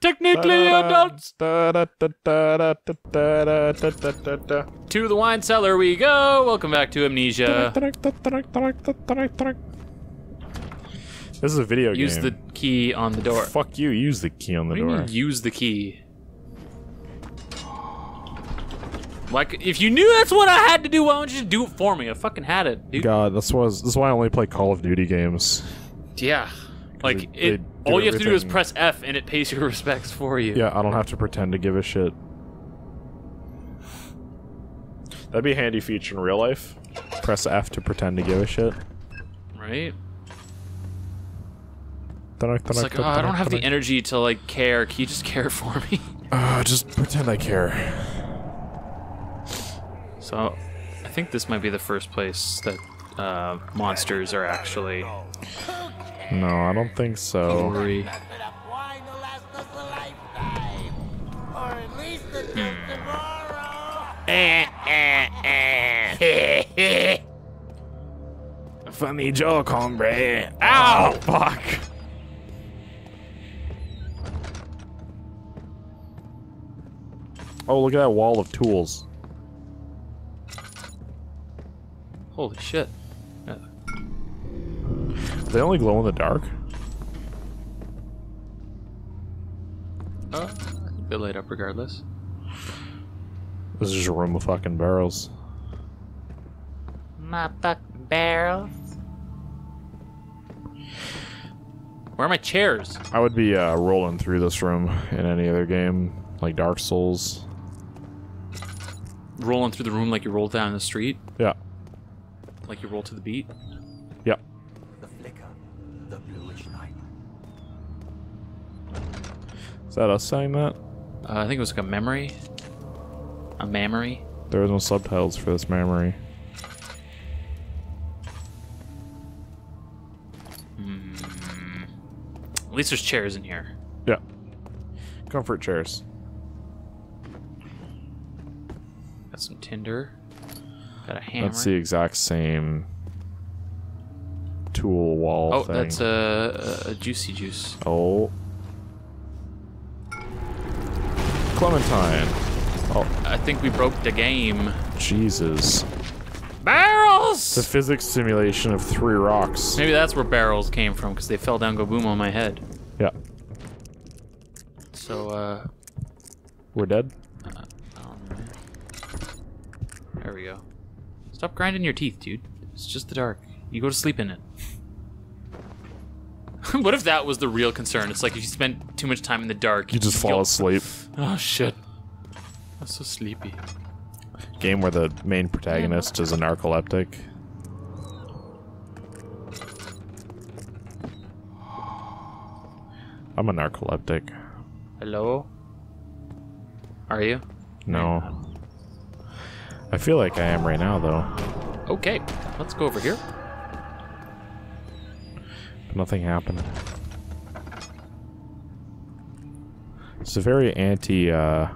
Technically adults. To the wine cellar we go. Welcome back to Amnesia. This is a video Use game. Use the key on the door. Fuck you. Use the key on the What door. use the key? Like, if you knew that's what I had to do, why don't you just do it for me? I fucking had it, dude. God, this was This is why I only play Call of Duty games. Yeah. Like, they- it, they all you have to do is press F and it pays your respects for you. Yeah, I don't have to pretend to give a shit. That'd be a handy feature in real life. Press F to pretend to give a shit. Right? It's like, oh, I don't have the energy to, like, care. Can you just care for me? Uh, just pretend I care. So, I think this might be the first place that uh, monsters are actually No, I don't think so. worry. Wine will last us a lifetime. Or at least until tomorrow. Funny joke, hombre. Ow! Oh, fuck. Oh, look at that wall of tools. Holy shit. They only glow in the dark? uh, they light up regardless. This is just a room of fucking barrels. My fucking barrels. Where are my chairs? I would be uh, rolling through this room in any other game, like Dark Souls. Rolling through the room like you roll down the street? Yeah. Like you roll to the beat? Is that us saying that? Uh, I think it was like a memory. A memory. There was no subtitles for this memory. At least there's chairs in here. Yeah. Comfort chairs. Got some tinder. Got a hammer. That's the exact same tool wall oh, thing. that's a, a, a juicy juice. Oh. Clementine. Oh, I think we broke the game. Jesus. Barrels! The physics simulation of three rocks. Maybe that's where barrels came from, because they fell down go boom on my head. Yeah. So, uh, We're dead? um, there we go. Stop grinding your teeth, dude. It's just the dark. You go to sleep in it. what if that was the real concern? It's like if you spend too much time in the dark, You just fall asleep. Oh shit. I'm so sleepy. Game where the main protagonist is a narcoleptic. I'm a narcoleptic. Hello? Are you? No. I feel like I am right now, though. Okay, let's go over here. But nothing happened. It's a very anti, uh,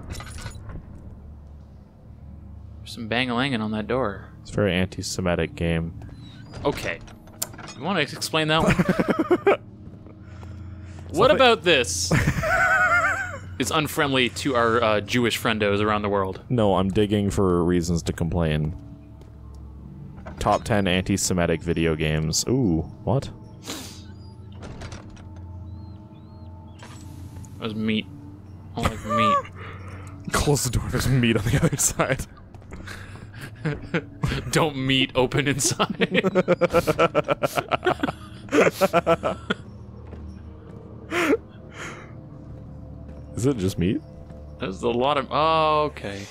There's some bang-a-langing on that door. it's a very anti-Semitic game. Okay. You want to explain that one? what about this? it's unfriendly to our uh, Jewish friendos around the world. No, I'm digging for reasons to complain. Top 10 anti-Semitic video games. Ooh, what? That was meat. I don't like meat. Close the door, there's meat on the other side. Don't meat open inside. Is it just meat? There's a lot of. Oh, okay.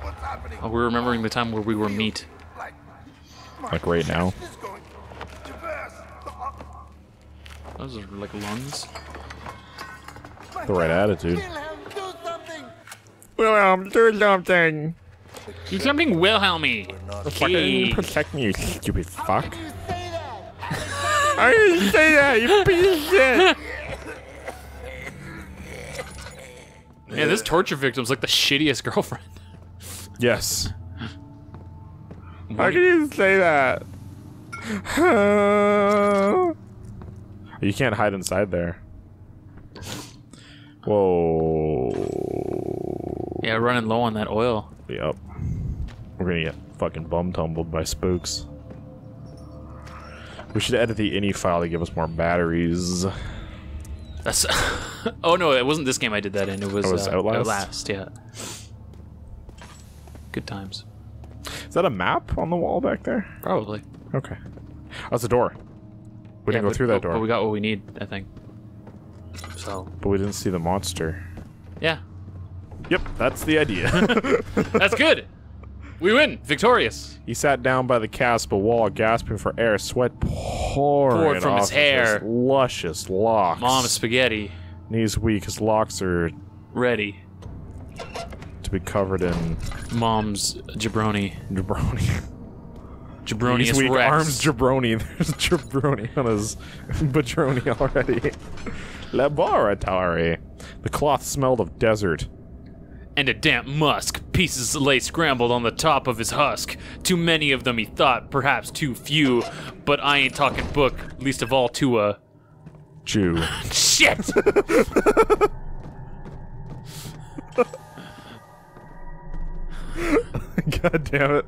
What's happening? Oh, we're remembering the time where we were meat. Like, right now? this is going too fast. Those are like lungs. The right attitude. Wilhelm, do something. William, do something! Do something Wilhelmy. Okay. protect me, you stupid fuck. You say that. I didn't say that, you piece of shit! Yeah, this torture victim's like the shittiest girlfriend. Yes. How can you say that? You can't hide inside there. Whoa. Yeah, running low on that oil. Yep. We're gonna get fucking bum tumbled by spooks. We should edit the ini file to give us more batteries. That's. oh no, it wasn't this game I did that in. It was, Oh, it was uh, Outlast? Yeah. Good times. Is that a map on the wall back there? Probably. Okay. Oh, it's a door. We Yeah, didn't go but- through that but- door. But we got what we need, I think. So but we didn't see the monster. yeah, Yep, that's the idea. that's good. We win, victorious. he sat down by the castle wall, gasping for air, sweat pouring Poured from off his of hair. luscious locks. Mom spaghetti knees weak. His locks are ready. to be covered in Mom's jabroni. jabroni. Knees Jabronius weak, Rex. arms jabroni. There's jabroni on his batroni already. Laboratory. The cloth smelled of desert. And a damp musk. Pieces lay scrambled on the top of his husk. Too many of them, he thought, perhaps too few. But I ain't talking book, least of all to a. Jew. Shit! God damn it.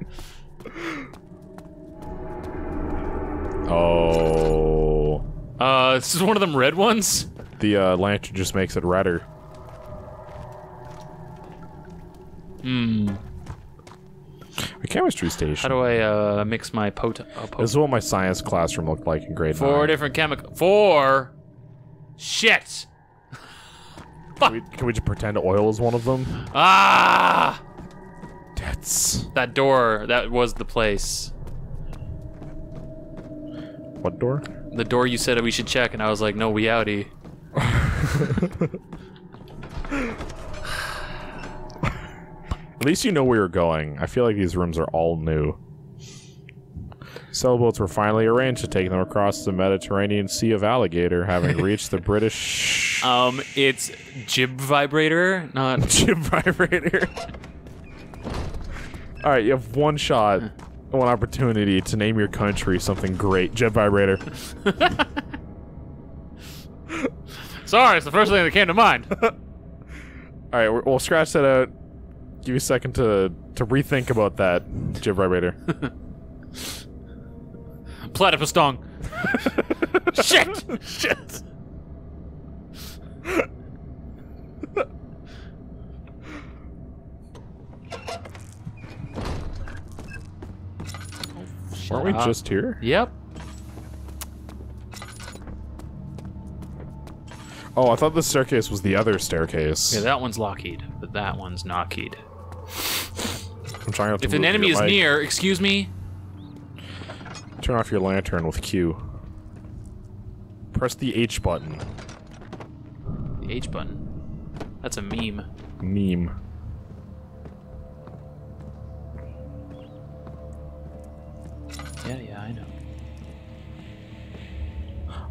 Oh. Uh, this is one of them red ones? The uh, lantern just makes it redder. Hmm. A chemistry station. How do I, uh, mix my pot. Uh, pot- This is what my science classroom looked like in grade Four nine. different chemical. Four! Shit! Can we, can we just pretend oil is one of them? Ah! That's That door, that was the place. what door? The door you said we should check, and I was like, no, we outie. At least you know where you're going. I feel like these rooms are all new. Sailboats were finally arranged to take them across the Mediterranean Sea of Alligator, having reached the British Um, it's jib vibrator, not. jib vibrator. All right, you have one shot, one opportunity to name your country something great. Jib vibrator. Sorry, it's the first thing that came to mind. All right, we'll scratch that out. Give you a second to to rethink about that jet vibrator. Platypus dong. Shit! Shit. Aren't we just here? Yep. Oh, I thought the staircase was the other staircase. Yeah, that one's Lockheed, but that one's not keyed. I'm trying to If an enemy is near, excuse me. turn off your lantern with Q. Press the H button. The H button. That's a meme. Meme. Yeah, yeah, I know.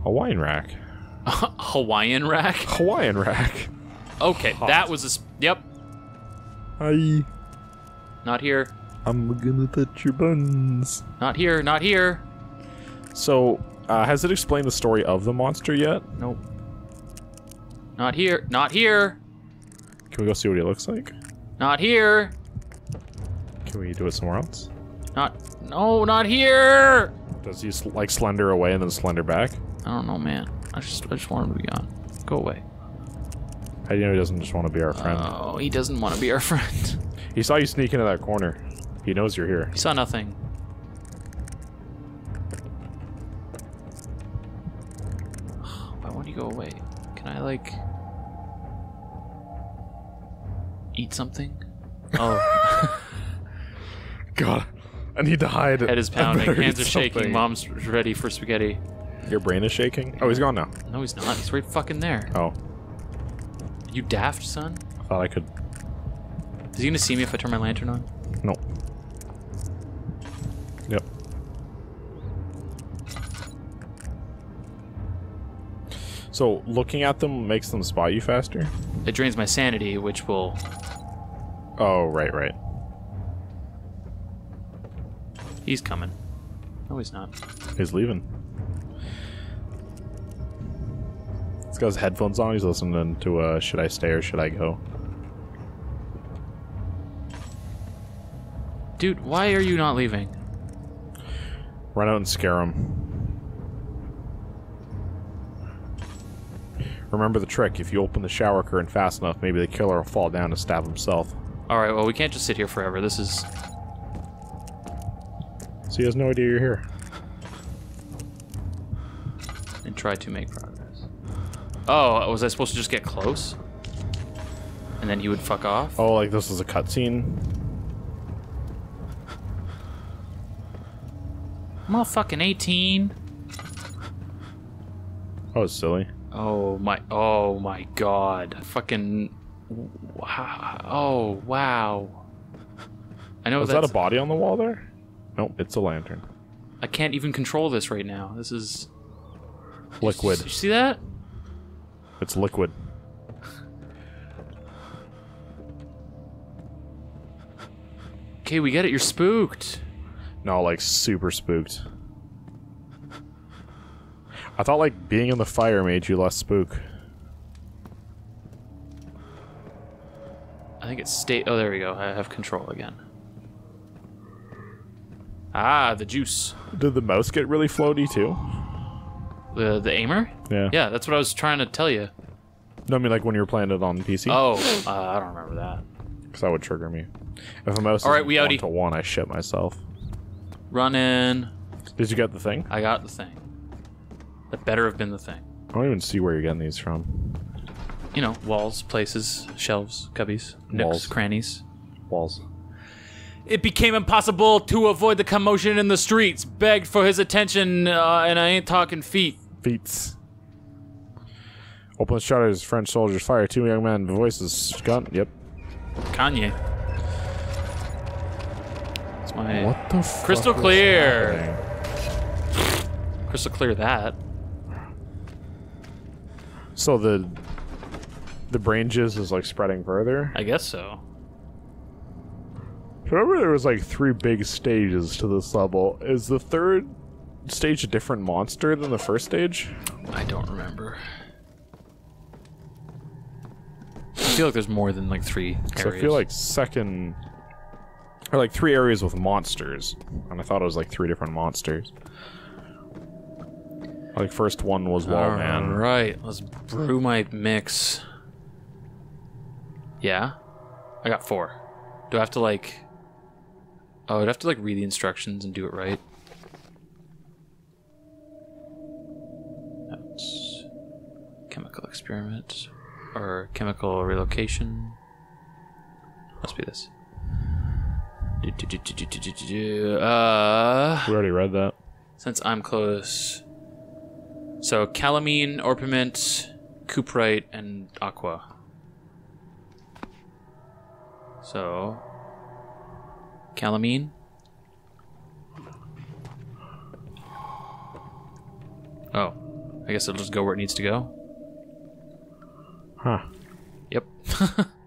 Hawaiian rack. Hawaiian rack. Hawaiian rack. Okay, that was a. Yep. Hi. Not here. I'm gonna touch your buns. Not here. Not here. So, uh, has it explained the story of the monster yet? Nope. Not here. Not here. Can we go see what he looks like? Not here. Can we do it somewhere else? Not. No, not here. Does he s- like slender away and then slender back? I don't know, man. I just, I just want him to be gone. Go away. How do you know he doesn't just want to be our friend? Oh, he doesn't want to be our friend. He saw you sneak into that corner. He knows you're here. He saw nothing. Why won't you go away? Can I like eat something? Oh, God, I need to hide. head is pounding, hands are shaking, something. mom's ready for spaghetti. Your brain is shaking. Oh, he's gone now. No, he's not. He's right fucking there. Oh, You daft son. I thought I could. Is he gonna see me if I turn my lantern on? No. Yep. So looking at them makes them spot you faster. It drains my sanity, which will. Oh, right, right. He's coming. No, he's not. He's leaving. This guy's headphones on. He's listening to uh, "Should I Stay or Should I Go." Dude, why are you not leaving? Run out and scare him. Remember the trick. If you open the shower curtain fast enough, maybe the killer will fall down and stab himself. Alright, well, we can't just sit here forever. This is. So he has no idea you're here. And try to make progress. Oh, was I supposed to just get close? And then he would fuck off? Oh, like this is a cutscene? I'm all fucking 18. Oh, silly. Oh my, oh my god. Fucking. Wow. Oh, wow. I know Was that a body on the wall there? Nope, it's a lantern. I can't even control this right now. This is. Liquid. You see that? It's liquid. Okay, we get it. You're spooked. No, like super spooked. I thought like being in the fire made you less spook. I think it's state. Oh, there we go. I have control again. Ah, the juice. Did the mouse get really floaty too? The the aimer. Yeah. Yeah, that's what I was trying to tell you. No, I mean like when you were playing it on PC. Oh, uh, I don't remember that. Because that would trigger me. If a mouse All is we one outie. to one, I shit myself. Run in. Did you get the thing? I got the thing. That better have been the thing. I don't even see where you're getting these from. You know, walls, places, shelves, cubbies, nooks, Walls. crannies. Walls. It became impossible to avoid the commotion in the streets. Begged for his attention, uh, and I ain't talking feet. Feats. Open the shutters. French soldiers fire. Two young men. Voices. Gun. Yep. Kanye. It's my What the fuck Crystal clear. crystal clear that. So the the brain jizz is like spreading further. I guess so. Remember, there was like three big stages to this level. Is the third stage a different monster than the first stage? I don't remember. I feel like there's more than like three So areas. I feel like second or like three areas with monsters, and I thought it was like three different monsters. Like first one was Wall Man. All right, let's brew my mix. Yeah, I got four. Do I have to like? Oh, I'd have to like read the instructions and do it right. That's chemical experiment or chemical relocation. Must be this. Uh, We already read that. since I'm close. So calamine, orpiment, cuprite, and aqua. So calamine. Oh, I guess it'll just go where it needs to go. Huh. Yep.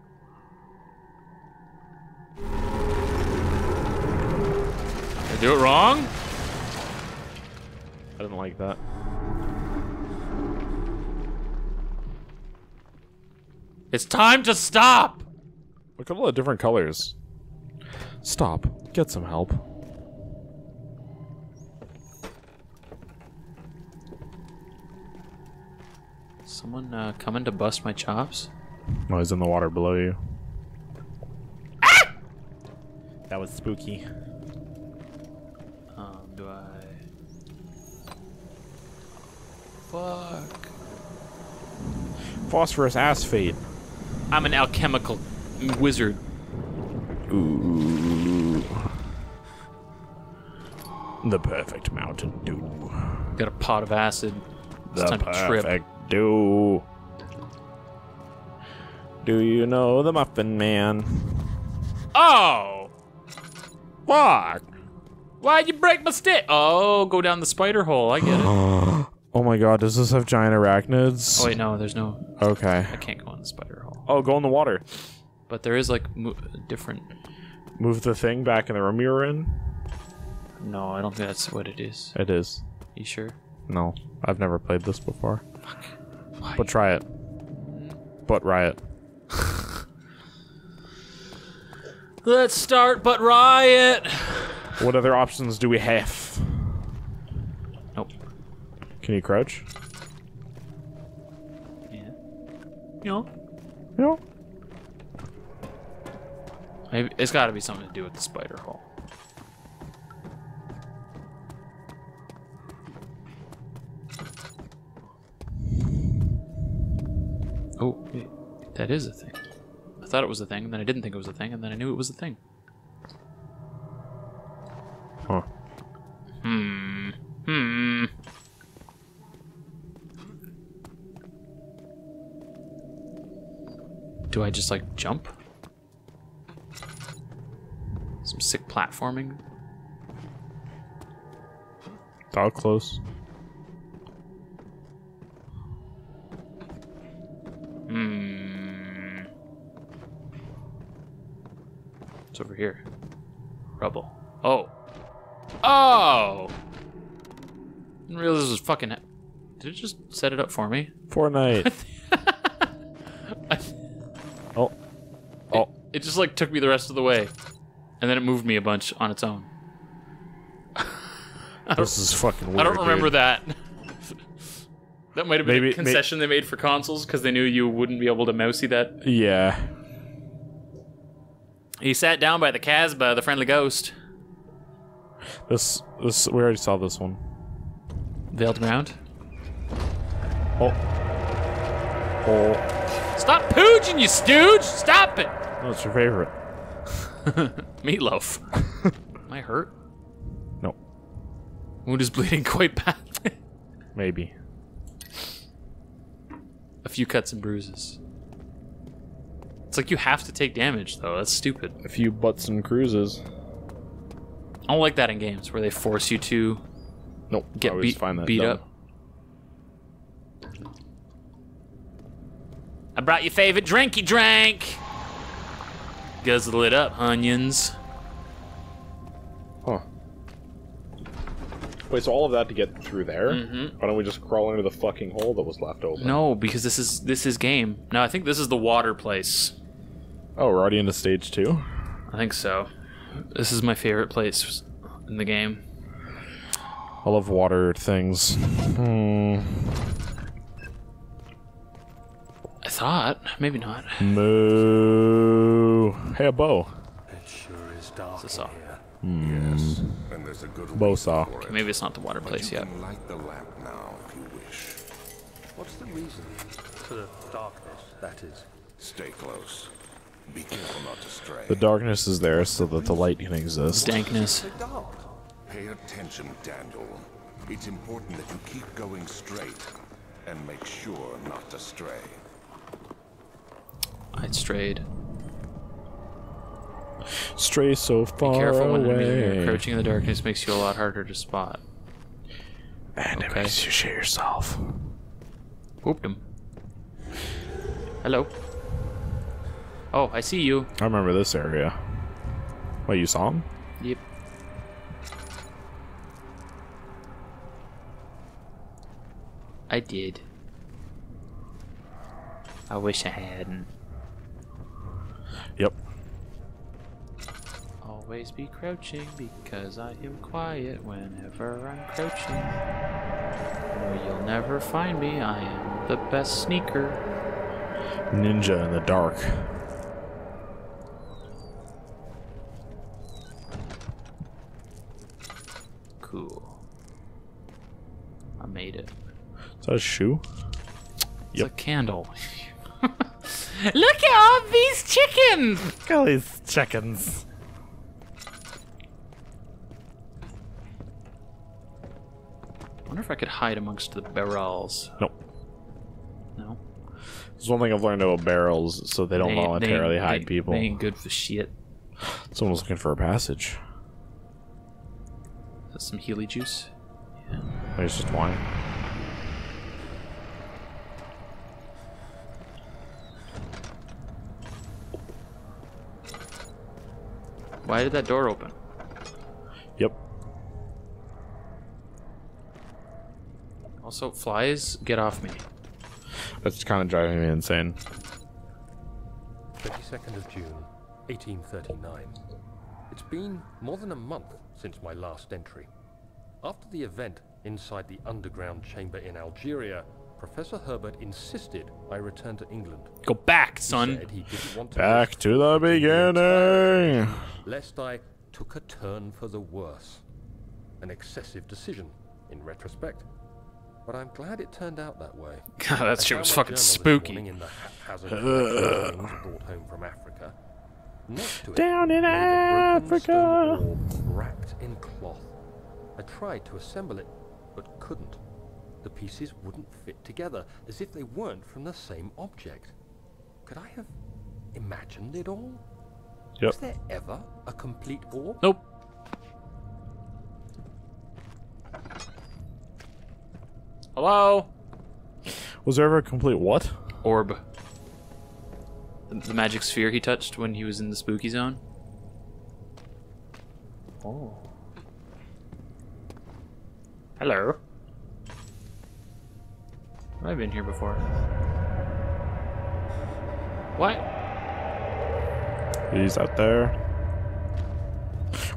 I do it wrong? I didn't like that. It's time to stop. Look at all the different colors. Stop. Get some help. Someone uh, coming to bust my chops? Oh, he's in the water below you. Ah! That was spooky. Um, do I? Fuck. Phosphorus ass. I'm an alchemical wizard. Ooh. The perfect Mountain Dew. Got a pot of acid. It's The time to trip. perfect Dew. Do you know the Muffin Man? Oh! Fuck! Why'd you break my stick? Oh, go down the spider hole. I get it. my god, does this have giant arachnids? Oh wait, no, there's no. Okay. I can't go in the spider hole. Oh, go in the water. But there is like mo- different. Move the thing back in the room you were in. No, I don't think that's what it is. It is. You sure? No, I've never played this before. But try it. But riot. Let's start, but riot. What other options do we have? Nope. Can you crouch? Yeah. No. No. Maybe it's got to be something to do with the spider hole. Oh, wait, that is a thing. I thought it was a thing, and then I didn't think it was a thing, and then I knew it was a thing. Huh. Hmm. Hmm. Do I just like jump? Some sick platforming. Dog close. Hmm. It's over here. Rubble. Oh. Oh! Didn't realize this was fucking. Did it just set it up for me? Fortnite. just like took me the rest of the way, and then it moved me a bunch on its own. This is fucking weird. I don't remember dude. that. that might have been Maybe- a concession they made for consoles because they knew you wouldn't be able to mousey that. Yeah. He sat down by the Casbah, the friendly ghost. This this we already saw this one. Veiled ground. Oh. Oh. Stop pooging, you stooge! Stop it! Oh, What's your favorite? Meatloaf. Am I hurt? No. Wound is bleeding quite badly. Maybe. a few cuts and bruises. It's like you have to take damage, though. That's stupid. A few butts and cruises. I don't like that in games where they force you to Nope. get beat, beat dumb. up. I brought your favorite drinky drink. Guzzle it up, onions. Huh. Wait, so all of that to get through there? Mm-hmm. Why don't we just crawl into the fucking hole that was left open? No, because this is this is game. No, I think this is the water place. Oh, we're already into stage two? I think so. This is my favorite place in the game. I love water things. Hmm. I thought, maybe not. Moo. Hey, a bow. It sure is dark This off. here. Hmm. Yes, and there's a good Bow saw. it. Maybe it's not the water place yet. light the lamp now if you wish. What's the reason for the darkness, that is? Stay close. Be careful not to stray. The darkness is there so that the light can exist. Dankness. Pay attention, Daniel. It's important that you keep going straight and make sure not to stray. I strayed. Stray so far Be careful when enemies are away. encroaching in the darkness makes you a lot harder to spot. And it makes you shit yourself. Whooped him. Hello. Oh, I see you. I remember this area. Wait, you saw him? Yep. I did. I wish I hadn't. Yep. Always be crouching because I am quiet whenever I'm crouching. No, you'll never find me. I am the best sneaker. Ninja in the dark. Cool. I made it. Is that a shoe? It's Yep. a candle. Look at all these chickens! Look at these chickens. If I could hide amongst the barrels. Nope. No. There's one thing I've learned about barrels, so they don't They voluntarily they, hide they- people. They ain't good for shit. Someone's looking for a passage. Is that some Healy juice? Maybe it's just wine. Why did that door open? Yep. Also, flies, get off me. That's kind of driving me insane. 22nd of June, 1839. It's been more than a month since my last entry. After the event inside the underground chamber in Algeria, Professor Herbert insisted I return to England. Go back, son. said he didn't want to Back to the beginning. lest I took a turn for the worse. An excessive decision, in retrospect. But I'm glad it turned out that way. God, that shit was fucking my journal this spooky. in the haphazard collection I brought home from Africa. Next to it, Down in lay the broken stone Africa. wrapped in cloth. I tried to assemble it, but couldn't. The pieces wouldn't fit together, as if they weren't from the same object. Could I have imagined it all? Yep. Was there ever a complete orb? Nope. Hello? Was there ever a complete what? Orb. The, the magic sphere he touched when he was in the spooky zone. Oh. Hello. Have I been here before? What? He's out there.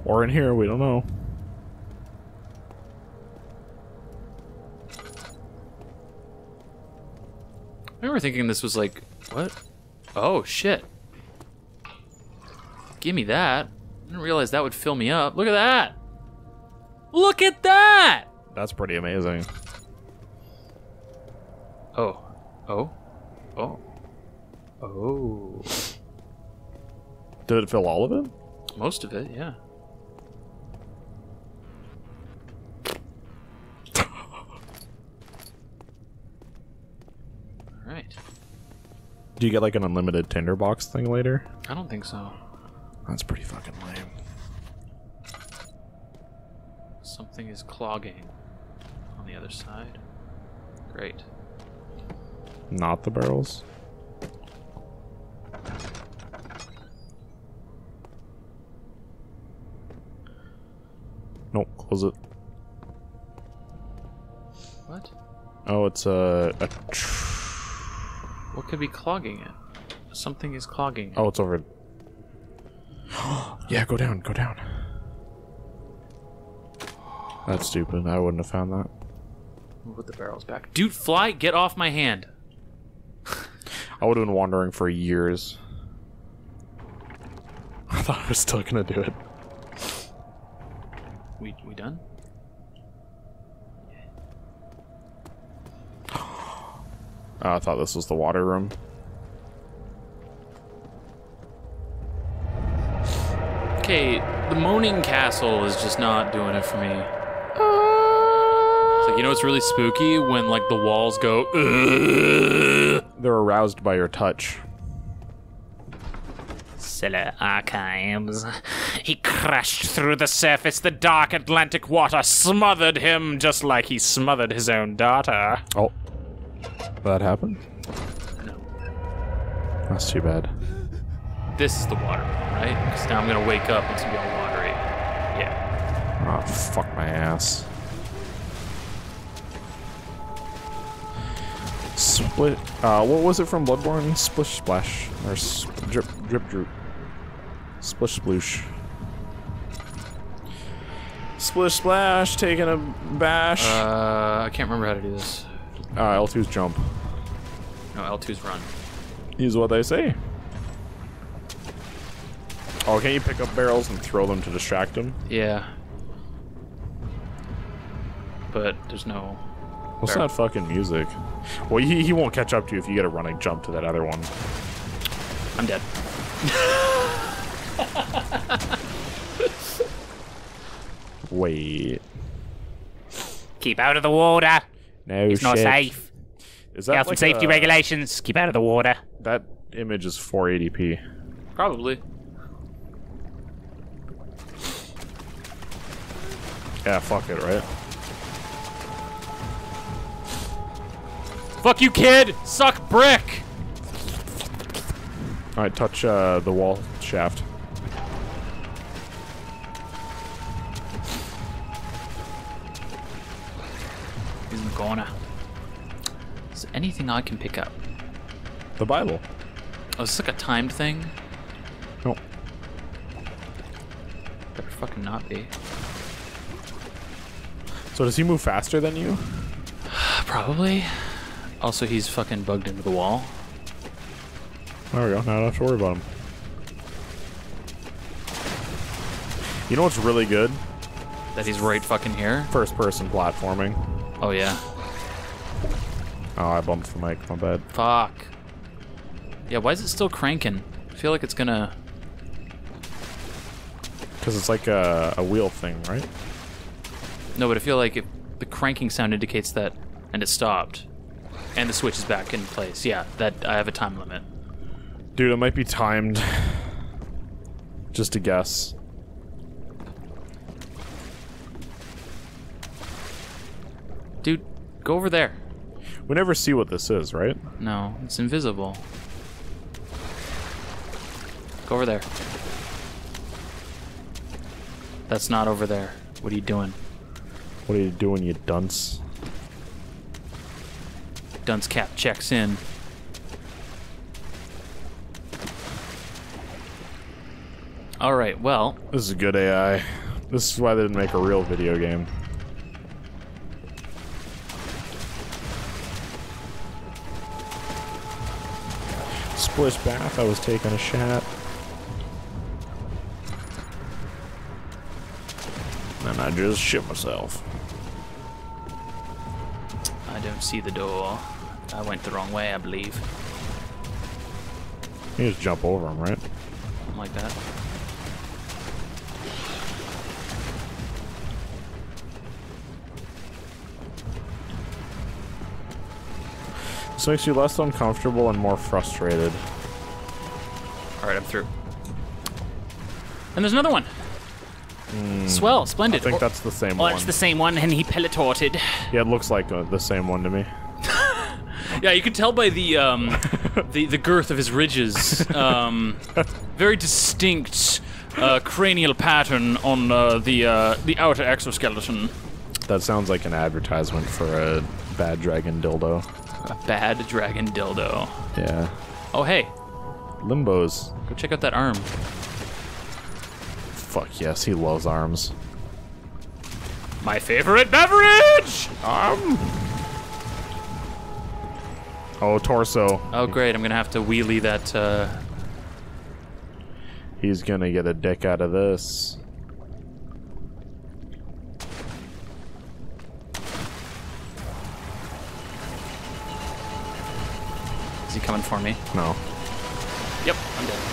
Or in here, we don't know. Remember thinking this was like, what? Oh, shit. Give me that. I didn't realize that would fill me up. Look at that! Look at that! That's pretty amazing. Oh. Oh. Oh. Oh. Did it fill all of it? Most of it, yeah. Alright. Do you get like an unlimited tinderbox thing later? I don't think so. That's pretty fucking lame. Something is clogging on the other side. Great. Not the barrels. Nope, close it. What? Oh, it's a, a What could be clogging it? Something is clogging. it. Oh, it's over. yeah, go down, go down. That's stupid. I wouldn't have found that. We'll put the barrels back. Dude, fly! Get off my hand! I would have been wandering for years. I thought I was still gonna do it. We we done? I thought this was the water room. Okay, the moaning castle is just not doing it for me. It's like you know it's really spooky when like the walls go. "Ugh." They're aroused by your touch. Cellar archives. He crashed through the surface. The dark Atlantic water smothered him just like he smothered his own daughter. Oh, that happened. No. That's too bad. This is the water, right? Because now I'm gonna wake up and it's gonna be all watery. Yeah. Oh, fuck my ass. Split. Uh, what was it from Bloodborne? Splish splash or s- drip drip droop. Splish sploosh. Splish splash, taking a bash. Uh, I can't remember how to do this. Uh, L2's jump. No, L2's run. Use what they say. Oh, can you pick up barrels and throw them to distract him? Yeah. But there's no. What's that fucking music? Well, he, he won't catch up to you if you get a running jump to that other one. I'm dead. Wait. Keep out of the water. No It's not safe. Is that Health like and safety a- regulations. Keep out of the water. That image is 480p. Probably. Yeah, fuck it, right? Fuck you, kid! Suck brick! All right, touch uh, the wall shaft. Corner. Is there anything I can pick up? The Bible. Oh, is this like a timed thing? No. Better fucking not be. So does he move faster than you? Probably. Also, he's fucking bugged into the wall. There we go. Now I don't have to worry about him. You know what's really good? That he's right fucking here. First person platforming. Oh yeah. Oh, I bumped the mic. My bad. Fuck. Yeah, why is it still cranking? I feel like it's gonna. Because it's like a, a wheel thing, right? No, but I feel like if the cranking sound indicates that, and it stopped, and the switch is back in place. Yeah, that I have a time limit. Dude, it might be timed. Just a guess. Dude, go over there. We never see what this is, right? No, it's invisible. Go over there. That's not over there. What are you doing? What are you doing, you dunce? Dunce cap checks in. All right, well, This is a good AI. This is why they didn't make a real video game. Splish bath, I was taking a shot. And I just shit myself. I don't see the door. I went the wrong way, I believe. You just jump over him, right? Something like that. This makes you less uncomfortable and more frustrated. All right, I'm through. And there's another one. Swell, splendid. I think Oh, that's the same Oh, one. it's the same one, and he pelletorted. Yeah, it looks like uh, the same one to me. Yeah, you can tell by the um, the the girth of his ridges. Um, very distinct uh, cranial pattern on uh, the uh, the outer exoskeleton. That sounds like an advertisement for a bad dragon dildo. A bad dragon dildo. Yeah. Oh hey, Limbos. go check out that arm. Fuck yes, he loves arms. My favorite beverage. Arm. Oh, torso. Oh great, I'm gonna have to wheelie that. Uh, He's gonna get a dick out of this. He coming for me? No. Yep, I'm dead.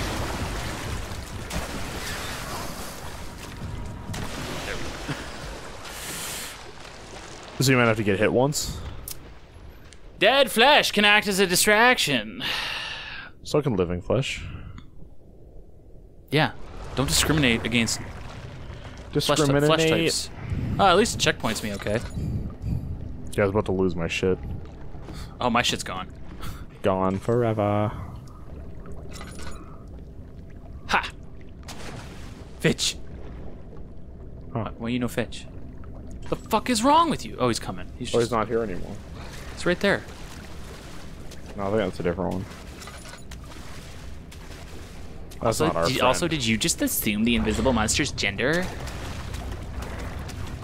So you might have to get hit once. Dead flesh can act as a distraction. So can living flesh. Yeah, don't discriminate against flesh, flesh types. Oh, at least it checkpoints me okay. Yeah, I was about to lose my shit. Oh, my shit's gone. Gone forever. Ha! Fitch. Huh. Why you know Fitch? The fuck is wrong with you? Oh, he's coming. He's just, Oh, he's not here anymore. It's right there. No, I think that's a different one. That's Also, not our did, friend. also, did you just assume the invisible monster's gender?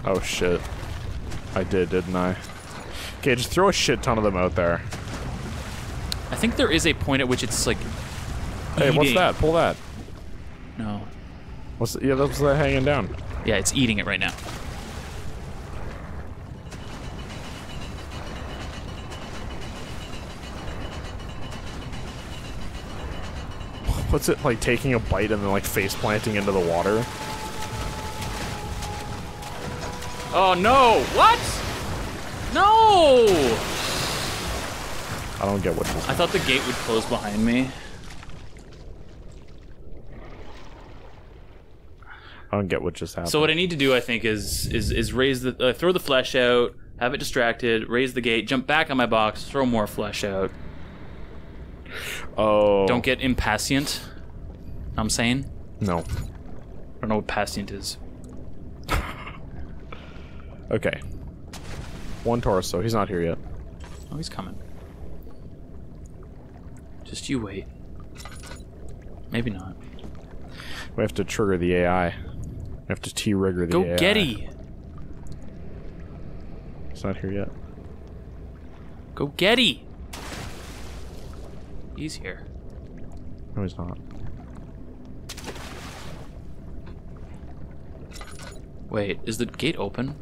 Oh shit. I did, didn't I? Okay, just throw a shit ton of them out there. I think there is a point at which it's like. Hey, what's that? Pull that. No. What's yeah? That's that hanging down. Yeah, it's eating it right now. What's it like? Taking a bite and then like face planting into the water. Oh no! What? No! I don't get what. This I thought the gate would close behind me. I don't get what just happened. So what I need to do, I think, is is is raise the uh, throw the flesh out, have it distracted, raise the gate, jump back on my box, throw more flesh out. oh, Don't get impatient. I'm saying. no. I don't know what patient is. Okay. One torso. He's not here yet. Oh, he's coming. Just you wait. Maybe not. We have to trigger the AI. We have to T-rigger the Go AI. Getty. It's not here yet. Go Getty. He's here. No, he's not. Wait, is the gate open?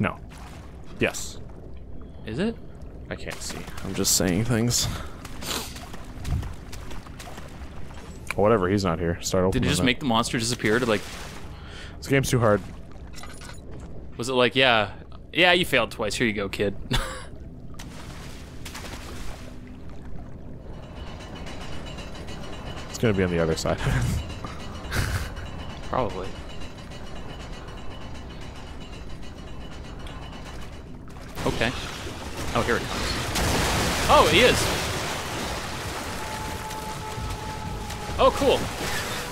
No. Yes. Is it? I can't see. I'm just saying things. Whatever, he's not here. Start opening Did it just make the monster disappear to like This game's too hard. was it like, yeah, yeah, you failed twice. Here you go, kid. It's gonna be on the other side. Probably. Okay. Oh, here it comes. Oh, he is. Oh, cool.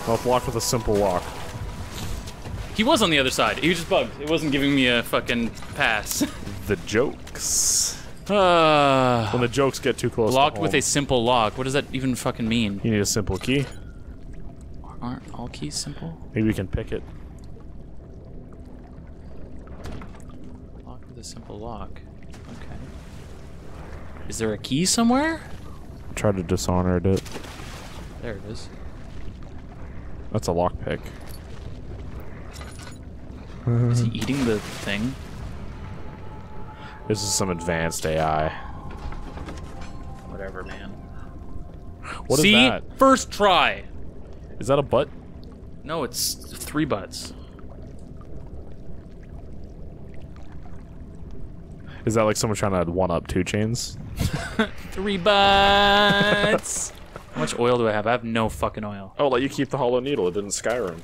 well, blocked with a simple walk. He was on the other side. He was just bugged. It wasn't giving me a fucking pass. The jokes. uh, When the jokes get too close. to locked with a simple lock. What does that even fucking mean? You need a simple key. Aren't all keys simple? Maybe we can pick it. Locked with a simple lock. Okay. Is there a key somewhere? Try to dishonor it. There it is. That's a lockpick. Is he eating the thing? This is some advanced AI. Whatever, man. What is See? that? First try. Is that a butt? No, it's three butts. Is that like someone trying to one up two chains? Three butts. How much oil do I have? I have no fucking oil. Oh, let you keep the hollow needle. It didn't Skyrim.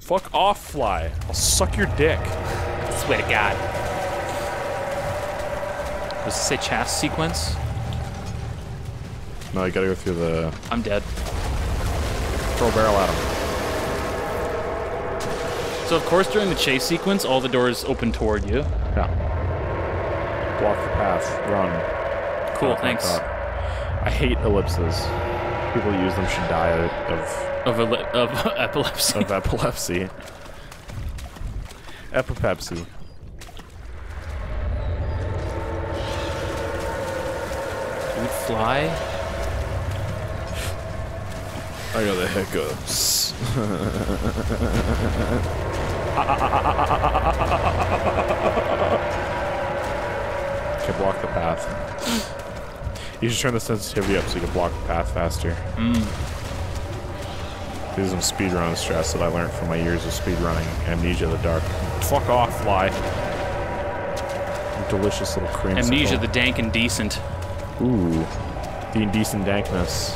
Fuck off, fly. I'll suck your dick. Swear to God. Does it say chaff sequence? No, you gotta go through the. I'm dead. Throw a barrel at him. So of course during the chase sequence, all the doors open toward you. Yeah. Block the path. Run. Cool, oh dot, thanks. I hate ellipses. People who use them should die of, Of, of epilepsy. of epilepsy. Epipepsy. Dude, fly. I got the hiccups. okay, block the path. You should turn the sensitivity up so you can block the path faster. Hmm. These are some speedrun stress that I learned from my years of speedrunning Amnesia the Dark. Fuck off, fly. Delicious little cream. Amnesia, the dank and decent. Ooh. The indecent dankness.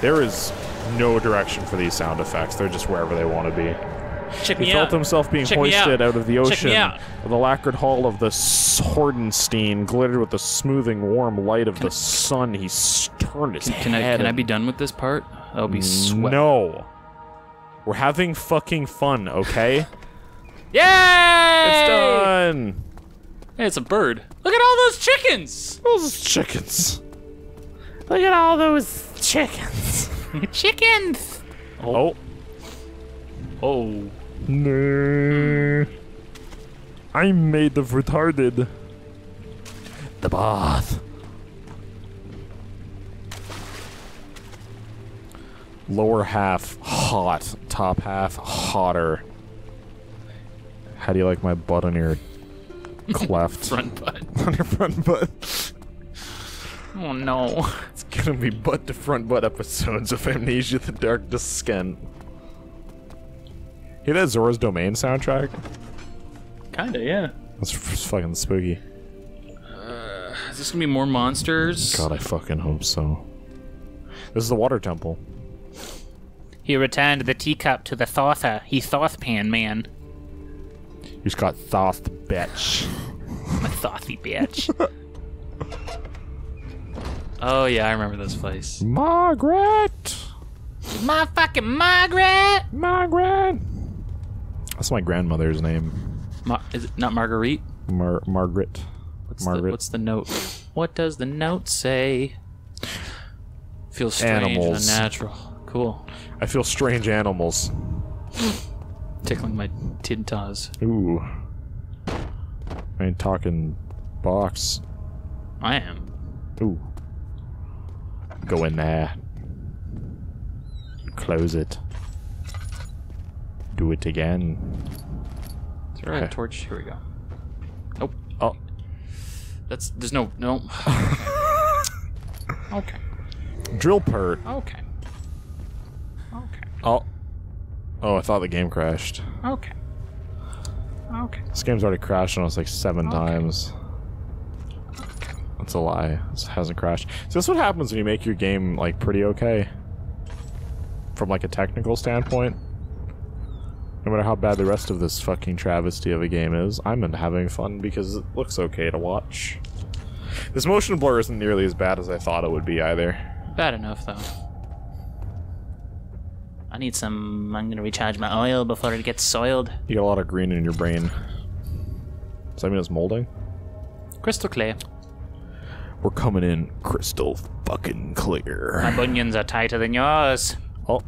There is no direction for these sound effects. They're just wherever they want to be. Check He me felt out. himself being Check hoisted out. out of the Check me ocean. out. The lacquered hull of the Sordenstein glittered with the smoothing, warm light of the sun. He s- turned his Can I head. can I and- be done with this part? I'll be sweat. No. We're having fucking fun, okay? Yay! it's done. Hey, it's a bird. Look at all those chickens. Those chickens. Look at all those chickens. chickens. Oh. Oh. No. I'm made of retarded. The bath. Lower half hot, top half hotter. How do you like my butt on your cleft? Front butt. on your front butt. Oh no. It's gonna be butt to front butt episodes of Amnesia the Dark Descent. Hear that Zora's Domain soundtrack? Kinda, yeah. That's f- fucking spooky. Uh, is this gonna be more monsters? God, I fucking hope so. This is the water temple. He returned the teacup to the Thotha, he Thothpan man. You just got thoth, bitch. A Thothy bitch. Oh yeah, I remember this place. Margaret! Motherfucking Margaret! Margaret! That's my grandmother's name. Ma- is it not Marguerite? Mar- Margaret. What's the, Margaret. what's the note? What does the note say? Feels strange Animals. and unnatural. Cool. I feel strange animals. Tickling my tintas. Ooh. I ain't talking box. I am. Ooh. Go in there. Close it. Do it again. Is there a Okay. torch? Here we go. Nope. Oh. That's there's no no. okay. Drill part. Okay. Okay. Oh. Oh, I thought the game crashed. Okay. Okay. This game's already crashed on us like seven Okay. times. That's a lie. This hasn't crashed. So this is what happens when you make your game like pretty okay. From like a technical standpoint. No matter how bad the rest of this fucking travesty of a game is, I'm in having fun because it looks okay to watch. This motion blur isn't nearly as bad as I thought it would be either. Bad enough though. I need some. I'm gonna recharge my oil before it gets soiled. You got a lot of green in your brain. Does that mean it's molding? Crystal clear. We're coming in crystal fucking clear. My bunions are tighter than yours. Oh,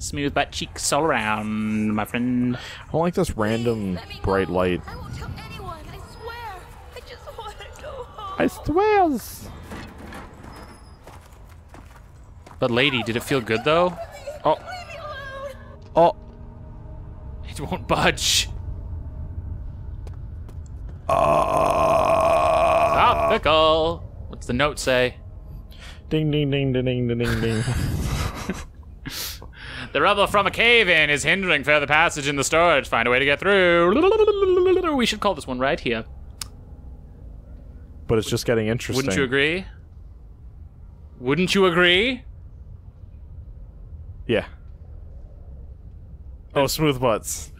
Smooth butt cheeks all around, my friend. I don't like this random Let bright light. I won't tell anyone. I swear. I just want to go home. I swears. But lady, did it feel good though? Oh, Leave me alone. oh. It won't budge. Uh, Topical. What's the note say? ding, ding, ding, ding, ding, ding, ding, ding. The rubble from a cave-in is hindering further passage in the storage. Find a way to get through. We should call this one right here. but it's just getting interesting. Wouldn't you agree? Wouldn't you agree? Yeah. Oh, smooth butts.